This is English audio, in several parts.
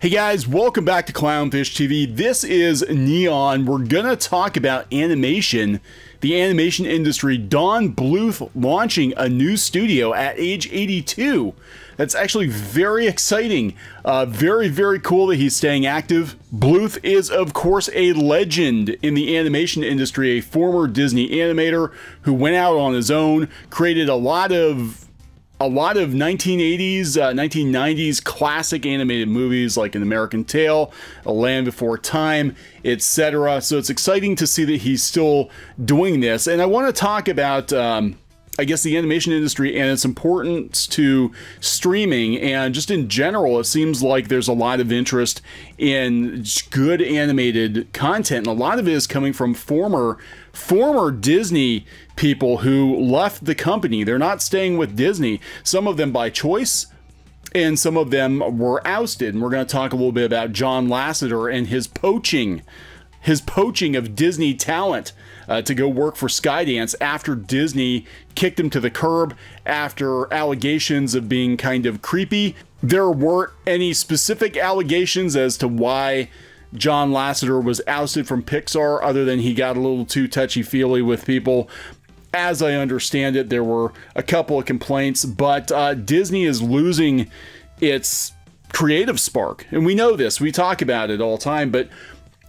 Hey guys, welcome back to Clownfish TV. This is Kneon. We're gonna talk about animation, the animation industry. Don Bluth launching a new studio at age 82. That's actually very exciting. Uh, very, very cool that he's staying active. Bluth is, of course, a legend in the animation industry, a former Disney animator who went out on his own, created a lot of a lot of 1980s, uh, 1990s classic animated movies like An American Tail, A Land Before Time, etc. So it's exciting to see that he's still doing this. And I want to talk about. Um, I guess the animation industry and its importance to streaming and just in general, it seems like there's a lot of interest in good animated content, and a lot of it is coming from former former Disney people who left the company. They're not staying with Disney. Some of them by choice, and some of them were ousted. And we're going to talk a little bit about John Lasseter and his poaching, his poaching of Disney talent uh, to go work for Skydance after Disney kicked him to the curb after allegations of being kind of creepy. There weren't any specific allegations as to why John Lasseter was ousted from Pixar, other than he got a little too touchy feely with people. As I understand it, there were a couple of complaints, but uh, Disney is losing its creative spark. And we know this, we talk about it all the time, but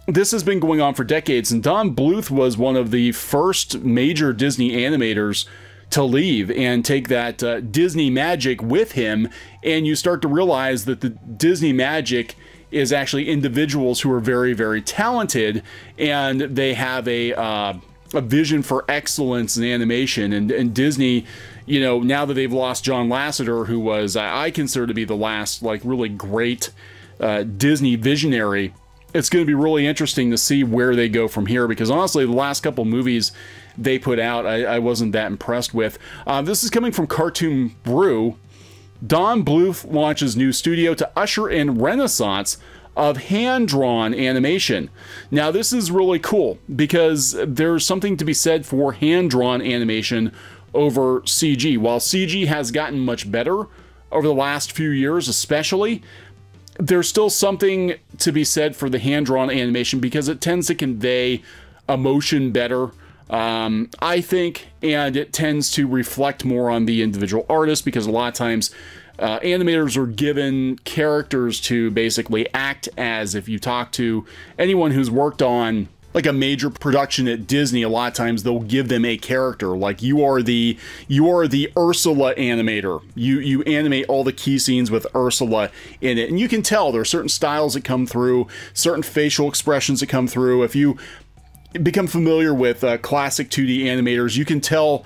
this has been going on for decades, and Don Bluth was one of the first major Disney animators to leave and take that uh, Disney magic with him. And you start to realize that the Disney magic is actually individuals who are very, very talented and they have a, uh, a vision for excellence in animation. And, and Disney, you know, now that they've lost John Lasseter, who was, I consider to be the last, like, really great uh, Disney visionary it's going to be really interesting to see where they go from here because honestly, the last couple movies they put out, I, I wasn't that impressed with. Uh, this is coming from Cartoon Brew. Don Bluth launches new studio to usher in renaissance of hand-drawn animation. Now this is really cool because there's something to be said for hand-drawn animation over CG. While CG has gotten much better over the last few years especially, there's still something to be said for the hand drawn animation because it tends to convey emotion better. Um, I think, and it tends to reflect more on the individual artist because a lot of times uh, animators are given characters to basically act as. If you talk to anyone who's worked on like a major production at Disney, a lot of times they'll give them a character. Like you are the you are the Ursula animator. You you animate all the key scenes with Ursula in it, and you can tell there are certain styles that come through, certain facial expressions that come through. If you become familiar with uh, classic 2D animators, you can tell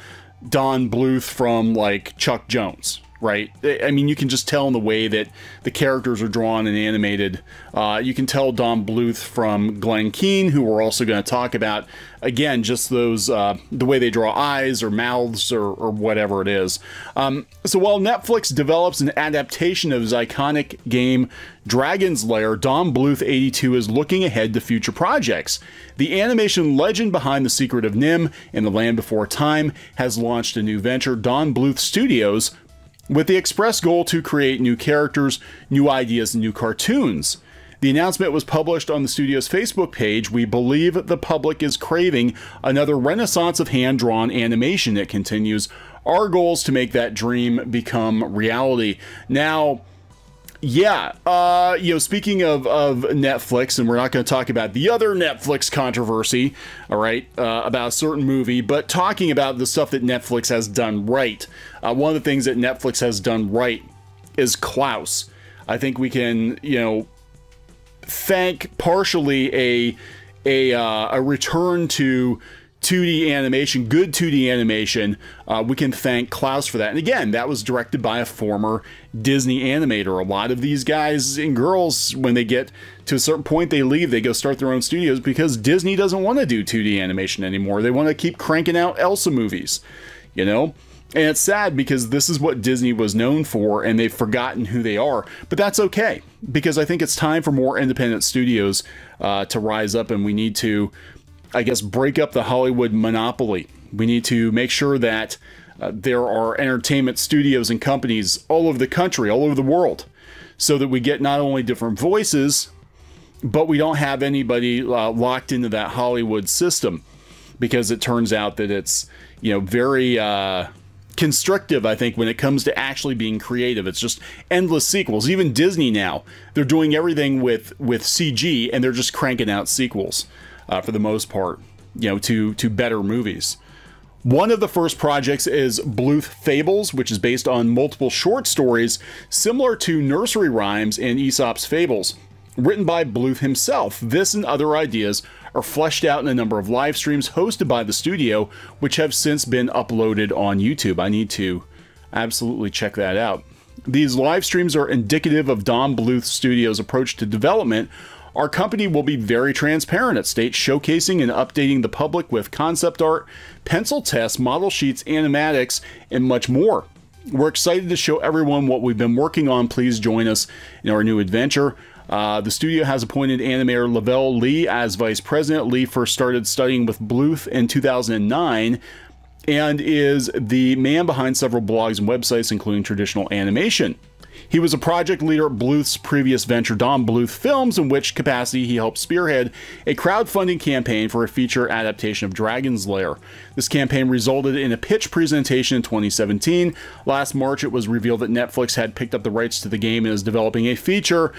Don Bluth from like Chuck Jones, right? I mean, you can just tell in the way that the characters are drawn and animated. Uh, you can tell Don Bluth from Glen Keane, who we're also going to talk about. Again, just those, uh, the way they draw eyes or mouths or, or whatever it is. Um, so while Netflix develops an adaptation of his iconic game Dragon's Lair, Don Bluth 82 is looking ahead to future projects. The animation legend behind The Secret of NIMH and The Land Before Time has launched a new venture, Don Bluth Studios, with the express goal to create new characters, new ideas, and new cartoons. The announcement was published on the studio's Facebook page. We believe the public is craving another renaissance of hand drawn animation. It continues. Our goal is to make that dream become reality. Now, yeah, uh, you know, speaking of, of Netflix, and we're not going to talk about the other Netflix controversy, all right, uh, about a certain movie, but talking about the stuff that Netflix has done right. Uh, one of the things that Netflix has done right is Klaus. I think we can, you know, thank partially a a uh, a return to 2D animation, good 2D animation, uh, we can thank Klaus for that. And again, that was directed by a former Disney animator. A lot of these guys and girls, when they get to a certain point, they leave, they go start their own studios because Disney doesn't want to do 2D animation anymore. They want to keep cranking out Elsa movies, you know? And it's sad because this is what Disney was known for and they've forgotten who they are. But that's okay because I think it's time for more independent studios uh, to rise up and we need to I guess, break up the Hollywood monopoly. We need to make sure that uh, there are entertainment studios and companies all over the country, all over the world, so that we get not only different voices, but we don't have anybody uh, locked into that Hollywood system because it turns out that it's you know very uh, constrictive. I think when it comes to actually being creative, it's just endless sequels. Even Disney now they're doing everything with with CG and they're just cranking out sequels uh, for the most part. You know to to better movies. One of the first projects is Bluth Fables, which is based on multiple short stories similar to nursery rhymes in Aesop's Fables. Written by Bluth himself, this and other ideas are fleshed out in a number of live streams hosted by the studio, which have since been uploaded on YouTube. I need to absolutely check that out. These live streams are indicative of Don Bluth Studios' approach to development, our company will be very transparent at State, showcasing and updating the public with concept art, pencil tests, model sheets, animatics, and much more. We're excited to show everyone what we've been working on. Please join us in our new adventure. Uh, the studio has appointed animator Lavelle Lee as vice president. Lee first started studying with Bluth in 2009 and is the man behind several blogs and websites, including traditional animation. He was a project leader at Bluth's previous venture, Don Bluth Films, in which capacity he helped spearhead a crowdfunding campaign for a feature adaptation of Dragon's Lair. This campaign resulted in a pitch presentation in 2017. Last March, it was revealed that Netflix had picked up the rights to the game and is developing a feature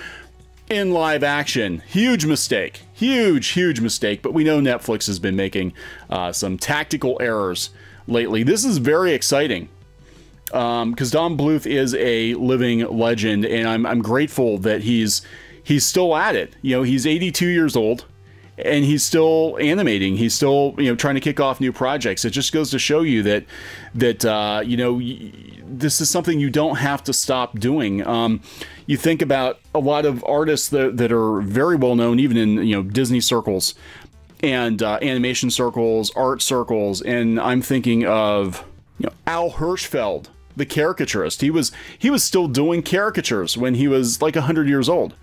in live action. Huge mistake. Huge, huge mistake. But we know Netflix has been making uh, some tactical errors lately. This is very exciting because um, Don Bluth is a living legend, and I'm, I'm grateful that he's he's still at it. You know, he's 82 years old, and he's still animating. He's still you know trying to kick off new projects. It just goes to show you that that uh, you know this is something you don't have to stop doing. Um, you think about a lot of artists that, that are very well known, even in you know Disney circles and uh, animation circles, art circles, and I'm thinking of you know Al Hirschfeld the caricaturist. He was he was still doing caricatures when he was like 100 years old.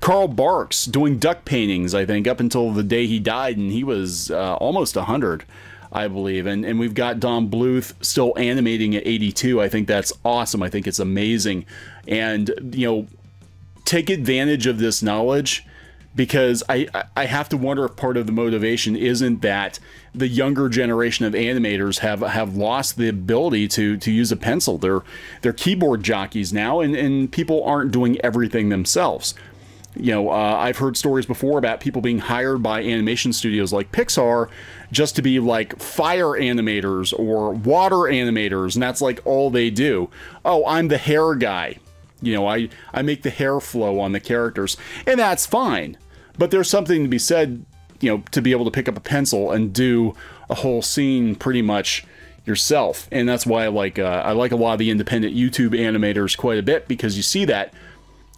Carl Barks doing duck paintings, I think, up until the day he died, and he was uh, almost 100, I believe. And, and we've got Don Bluth still animating at 82. I think that's awesome. I think it's amazing. And, you know, take advantage of this knowledge because I, I have to wonder if part of the motivation isn't that the younger generation of animators have have lost the ability to to use a pencil. They're they're keyboard jockeys now, and, and people aren't doing everything themselves. You know, uh, I've heard stories before about people being hired by animation studios like Pixar just to be like fire animators or water animators, and that's like all they do. Oh, I'm the hair guy. You know, I, I make the hair flow on the characters, and that's fine. But there's something to be said, you know, to be able to pick up a pencil and do a whole scene pretty much yourself. And that's why I like uh, I like a lot of the independent YouTube animators quite a bit because you see that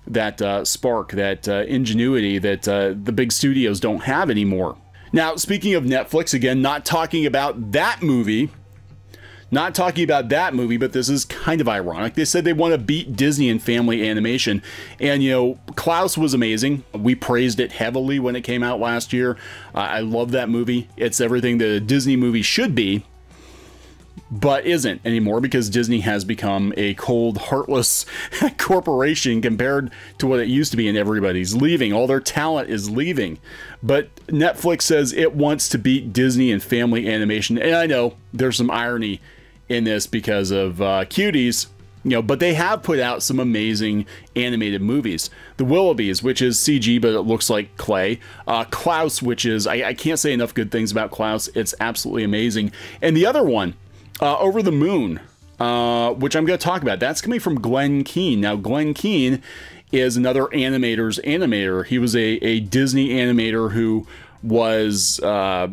that uh, spark, that uh, ingenuity that uh, the big studios don't have anymore. Now, speaking of Netflix, again, not talking about that movie, not talking about that movie, but this is kind of ironic. They said they want to beat Disney in family animation. And, you know, Klaus was amazing. We praised it heavily when it came out last year. Uh, I love that movie. It's everything that a Disney movie should be, but isn't anymore because Disney has become a cold, heartless corporation compared to what it used to be, and everybody's leaving. All their talent is leaving. But Netflix says it wants to beat Disney in family animation. And I know there's some irony in this because of uh, cuties you know, but they have put out some amazing animated movies. The Willoughbys, which is CG, but it looks like clay. Uh, Klaus, which is, I, I, can't say enough good things about Klaus. It's absolutely amazing. And the other one, uh, Over the Moon, uh, which I'm going to talk about, that's coming from Glen Keane. Now, Glen Keane is another animator's animator. He was a, a Disney animator who was uh,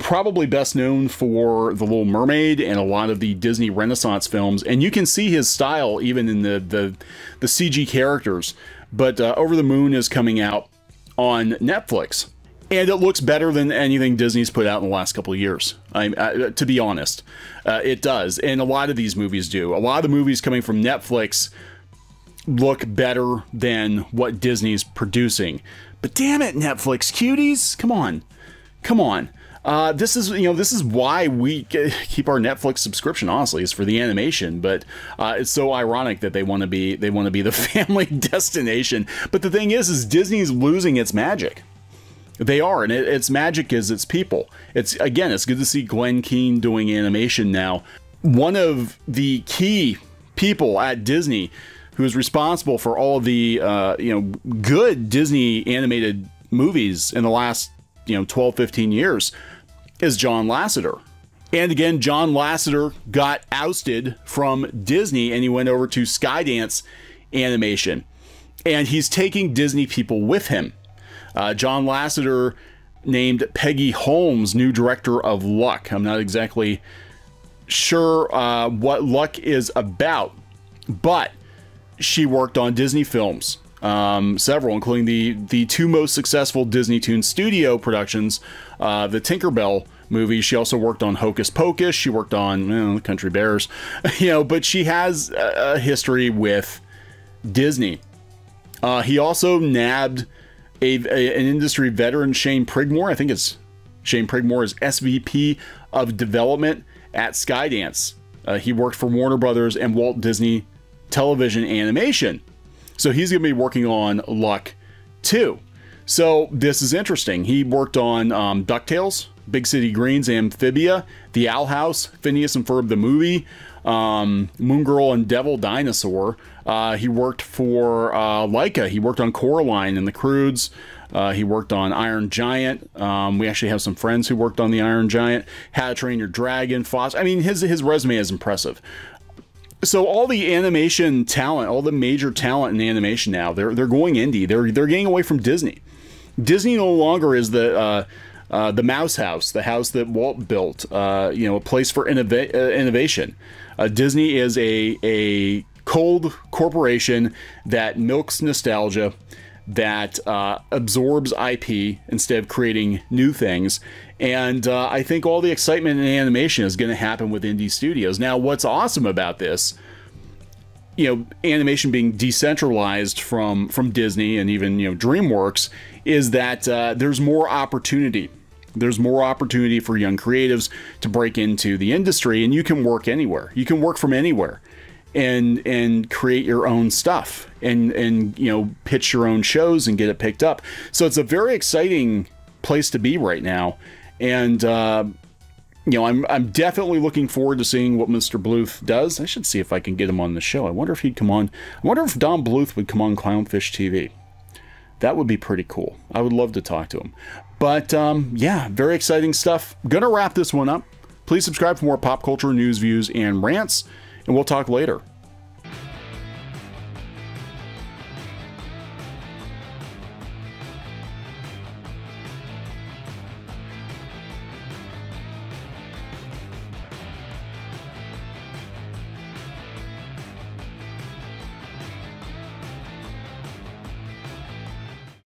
probably best known for The Little Mermaid and a lot of the Disney Renaissance films, and you can see his style even in the the, the CG characters. But uh, Over the Moon is coming out on Netflix, and it looks better than anything Disney's put out in the last couple of years. I, uh, to be honest, uh, it does, and a lot of these movies do. A lot of the movies coming from Netflix look better than what Disney's producing. But damn it, Netflix cuties, come on, come on. Uh, this is you know this is why we keep our Netflix subscription. Honestly, is for the animation. But uh, it's so ironic that they want to be they want to be the family destination. But the thing is, is Disney's losing its magic. They are, and it, its magic is its people. It's again, it's good to see Glen Keane doing animation now. One of the key people at Disney who is responsible for all the uh, you know good Disney animated movies in the last you know 12 15 years is John Lasseter. And again, John Lasseter got ousted from Disney and he went over to Skydance Animation. And he's taking Disney people with him. Uh, John Lasseter named Peggy Holmes new director of Luck. I'm not exactly sure uh, what Luck is about, but she worked on Disney films, um, several, including the the two most successful Disney Toon Studio productions, uh, the Tinkerbell movie. She also worked on Hocus Pocus. She worked on you know, Country Bears, you know, but she has a history with Disney. Uh, he also nabbed a, a, an industry veteran, Shane Prigmore. I think it's Shane Prigmore is SVP of development at Skydance. Uh, he worked for Warner Brothers and Walt Disney Television Animation. So he's going to be working on Luck 2. So this is interesting. He worked on um, DuckTales, Big City Greens, Amphibia, The Owl House, Phineas and Ferb the movie, um, Moon Girl and Devil Dinosaur. Uh, he worked for uh, Laika. He worked on Coraline and the Croods. Uh, he worked on Iron Giant. Um, we actually have some friends who worked on the Iron Giant. How to Train Your Dragon, Fox. I mean, his his resume is impressive. So all the animation talent, all the major talent in animation now, they're they're going indie. They're they're getting away from Disney. Disney no longer is the uh, uh, the Mouse House, the house that Walt built. Uh, you know, a place for innova- uh, innovation. Uh, Disney is a a cold corporation that milks nostalgia, that uh, absorbs IP instead of creating new things. And uh, I think all the excitement in animation is going to happen with indie studios. Now, what's awesome about this, you know, animation being decentralized from from Disney and even you know DreamWorks, is that uh, there's more opportunity. There's more opportunity for young creatives to break into the industry, and you can work anywhere. You can work from anywhere and and create your own stuff and and you know pitch your own shows and get it picked up. So it's a very exciting place to be right now, and uh, you know I'm I'm definitely looking forward to seeing what Mr. Bluth does. I should see if I can get him on the show. I wonder if he'd come on. I wonder if Don Bluth would come on Clownfish TV. That would be pretty cool. I would love to talk to him. But um, yeah, very exciting stuff. Gonna wrap this one up. Please subscribe for more pop culture news, views, and rants and we'll talk later.